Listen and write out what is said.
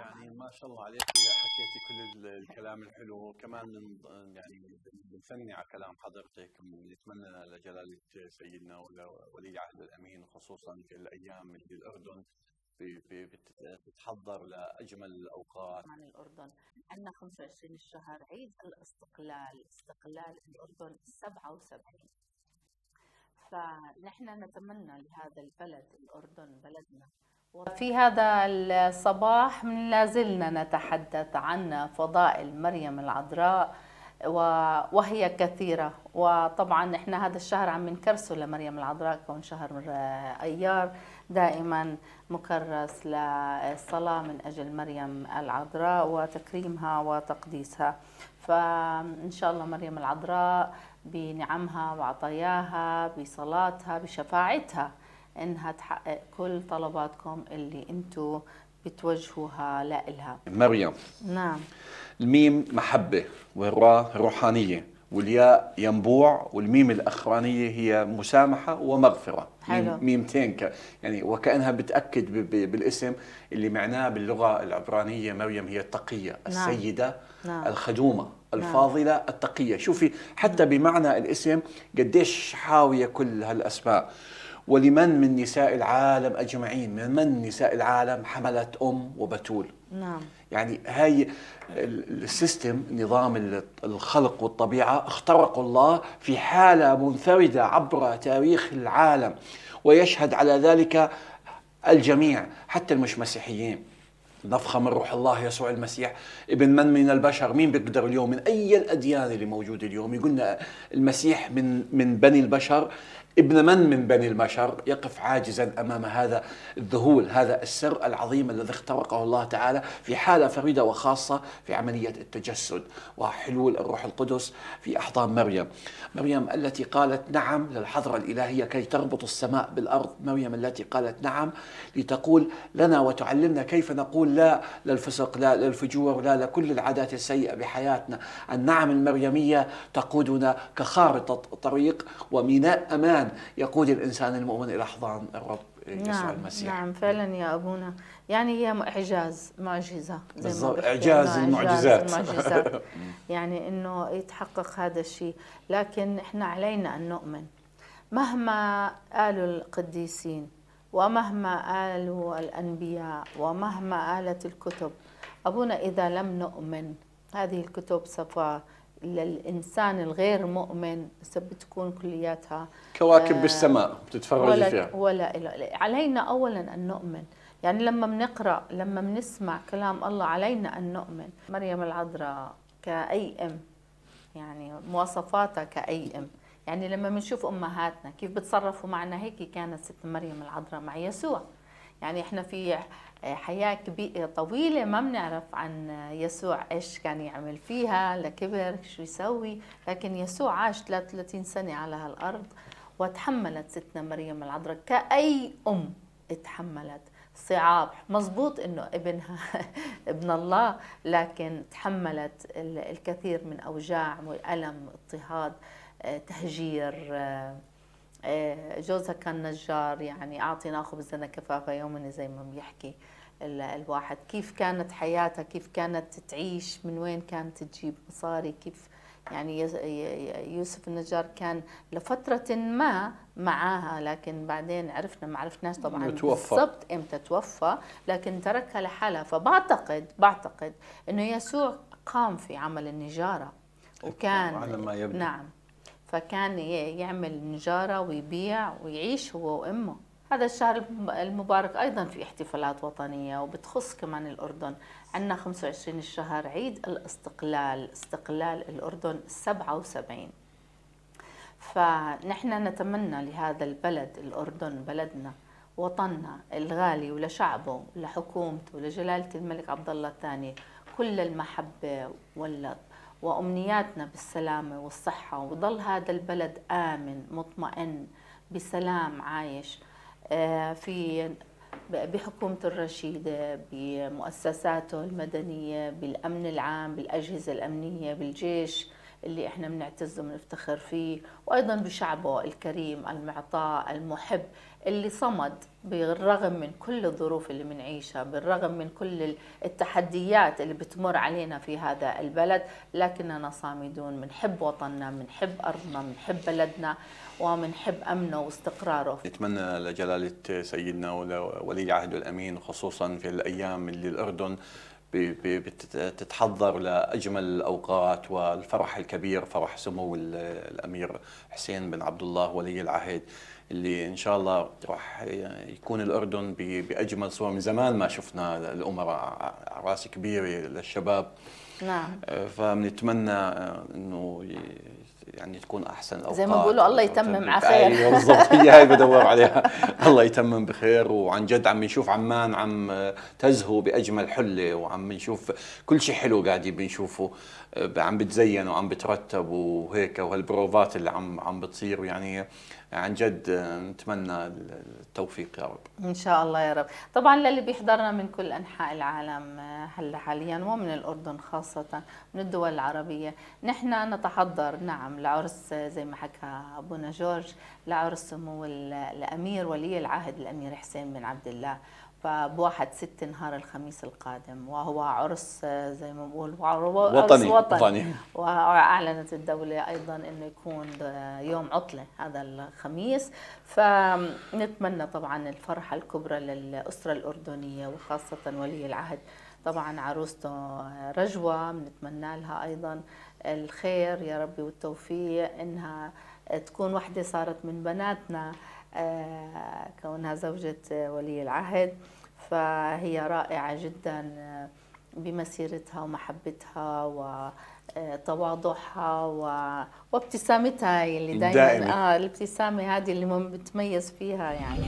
يعني ما شاء الله عليك. حكيتي كل الكلام الحلو كمان يعني بنثني على كلام حضرتك نتمنى لجلالة سيدنا ولي العهد الأمين خصوصا في الأيام اللي الأردن بتتحضر لأجمل الأوقات. عن الأردن. عندنا 25 الشهر عيد الاستقلال. استقلال الأردن 77 فنحن نتمنى لهذا البلد الأردن بلدنا في هذا الصباح من لازلنا نتحدث عن فضائل مريم العذراء وهي كثيرة. وطبعا إحنا هذا الشهر عم نكرسه لمريم العذراء كون شهر أيار. دائما مكرس للصلاة من أجل مريم العذراء وتكريمها وتقديسها. فإن شاء الله مريم العذراء بنعمها وعطاياها بصلاتها بشفاعتها. إنها تحقق كل طلباتكم اللي أنتم بتوجهوها لها مريم. نعم. الميم محبة والراء روحانية والياء ينبوع والميم الأخرانية هي مسامحة ومغفرة. حلو. ميمتين ك... يعني وكأنها بتأكد ب... ب... بالاسم اللي معناه باللغة العبرانية مريم هي التقية نعم. السيدة نعم. الخدومة الفاضلة التقية. شوفي حتى بمعنى الاسم قديش حاوية كل هالأسماء. ولمن من نساء العالم أجمعين؟ من من نساء العالم حملت أم وبتول؟ نعم. يعني هاي السيستم نظام الخلق والطبيعة اخترقوا الله في حالة منفردة عبر تاريخ العالم ويشهد على ذلك الجميع حتى المش مسيحيين نفخة من روح الله يسوع المسيح. ابن من من البشر؟ مين بيقدر اليوم؟ من أي الأديان اللي موجودة اليوم؟ يقولنا المسيح من من بني البشر. ابن من من بني البشر يقف عاجزا أمام هذا الذهول هذا السر العظيم الذي اخترقه الله تعالى في حالة فريدة وخاصة في عملية التجسد وحلول الروح القدس في أحضان مريم. مريم التي قالت نعم للحضرة الإلهية كي تربط السماء بالأرض. مريم التي قالت نعم لتقول لنا وتعلمنا كيف نقول لا للفسق لا للفجور لا لكل العادات السيئة بحياتنا. النعم المريمية تقودنا كخارطة طريق وميناء أمان. الإيمان يقود الإنسان المؤمن إلى أحضان الرب يسوع نعم المسيح. نعم فعلا يا أبونا. يعني هي إعجاز معجزة ما إعجاز المعجزات. المعجزات. يعني إنه يتحقق هذا الشيء. لكن إحنا علينا أن نؤمن. مهما قالوا القديسين ومهما قالوا الأنبياء ومهما قالت الكتب أبونا إذا لم نؤمن هذه الكتب سوف للإنسان الغير مؤمن بتكون كلياتها كواكب آه بالسماء بتتفرج ولا فيها. ولا علينا أولا أن نؤمن. يعني لما بنقرأ لما بنسمع كلام الله علينا أن نؤمن. مريم العذراء كأي أم يعني مواصفاتها كأي أم. يعني لما بنشوف أمهاتنا كيف بتصرفوا معنا هيك كانت ست مريم العذراء مع يسوع. يعني إحنا في حياة كبيرة طويلة ما بنعرف عن يسوع إيش كان يعمل فيها لكبر شو يسوي. لكن يسوع عاش 33 سنة على هالأرض وتحملت ستنا مريم العذراء كأي أم تحملت. صعاب. مزبوط إنه ابنها ابن الله لكن تحملت الكثير من أوجاع والم اضطهاد تهجير جوزها كان نجار يعني اعطينا خبزنا كفافة يومنا زي ما بيحكي الواحد. كيف كانت حياتها كيف كانت تعيش؟ من وين كانت تجيب مصاري؟ كيف يعني يوسف النجار كان لفترة ما معاها لكن بعدين عرفنا ما عرفناش طبعا بالضبط إمتى توفى لكن تركها لحالها. فبعتقد بعتقد إنه يسوع قام في عمل النجارة. وكان على ما يبدو. نعم. فكان يعمل نجارة ويبيع ويعيش هو وأمه. هذا الشهر المبارك أيضا في احتفالات وطنية وبتخص كمان الأردن. عندنا 25 الشهر عيد الاستقلال استقلال الأردن 77 فنحن نتمنى لهذا البلد الأردن بلدنا وطننا الغالي ولشعبه ولحكومته ولجلالة الملك عبد الله الثاني كل المحبة وال وأمنياتنا بالسلامة والصحة. وظل هذا البلد آمن مطمئن بسلام عايش. في بحكومة الرشيدة بمؤسساته المدنية بالأمن العام بالأجهزة الأمنية بالجيش. اللي إحنا بنعتز وبنفتخر فيه وأيضا بشعبه الكريم المعطاء المحب اللي صمد بالرغم من كل الظروف اللي بنعيشها بالرغم من كل التحديات اللي بتمر علينا في هذا البلد. لكننا صامدون بنحب وطننا بنحب أرضنا بنحب بلدنا وبنحب أمنه واستقراره. نتمنى لجلالة سيدنا ولي العهد الأمين خصوصا في الأيام اللي الأردن بتتحضر لأجمل الأوقات والفرح الكبير فرح سمو الأمير حسين بن عبد الله ولي العهد اللي إن شاء الله راح يكون الأردن بأجمل صور من زمان ما شفنا الأمراء رأس كبيرة للشباب. نعم. فبنتمنى إنه يعني تكون أحسن الاوقات زي ما بيقولوا الله يتمم على خير. أيوه بالضبط. هي هاي بدور عليها. الله يتمم بخير وعن جد عم نشوف عمان عم تزهو بأجمل حلة وعم نشوف كل شيء حلو قاعدين بنشوفه عم بتزين وعم بترتب وهيك وهالبروفات اللي عم عم بتصير. يعني عن جد نتمنى التوفيق يا رب. إن شاء الله يا رب. طبعا للي بيحضرنا من كل أنحاء العالم هلأ حاليا ومن الأردن خاصة من الدول العربية. نحن نتحضر نعم لعرس زي ما حكى أبونا جورج لعرس سمو الأمير ولي العهد الأمير حسين بن عبد الله. فبواحد ست نهار الخميس القادم وهو عرس زي ما بقول وطني وطني, وطني. وأعلنت الدولة أيضا إنه يكون يوم عطلة هذا الخميس. فنتمنى طبعا الفرحه الكبرى للأسرة الأردنية وخاصة ولي العهد طبعا عروسته رجوة بنتمنى لها أيضا الخير يا ربي والتوفيق إنها تكون وحدة صارت من بناتنا آه، كونها زوجة ولي العهد. فهي رائعة جدا بمسيرتها ومحبتها وتواضعها وابتسامتها اللي دائما. آه الابتسامة هذه اللي بتميز فيها يعني.